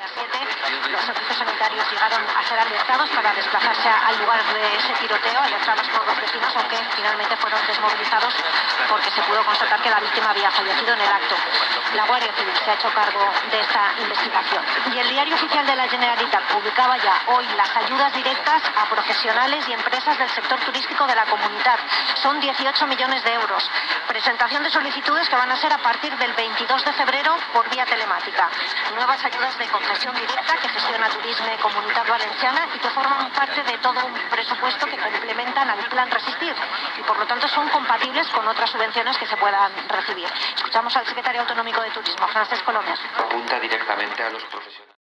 día 7, los servicios sanitarios llegaron a ser alertados para desplazarse al lugar de ese tiroteo, alertados por los vecinos, aunque finalmente fueron desmovilizados porque se pudo constatar que la víctima había fallecido en el acto. La Guardia Civil se ha hecho cargo de esta investigación. Y el diario oficial de la Generalitat publicaba ya hoy las ayudas directas a profesionales y empresas del sector turístico de la comunidad. Son 18 millones de euros. Presentación de solicitudes que van a ser a partir del 22 de febrero por vía telemática. Nuevas ayudas de concesión directa que gestiona Turismo Comunidad Valenciana y que forman parte de todo un presupuesto que complementan al plan Resistir y por lo tanto son compatibles con otras subvenciones que se puedan recibir. Escuchamos al secretario autonómico de Turismo, Francesc Colomés. Apunta directamente a los profesionales.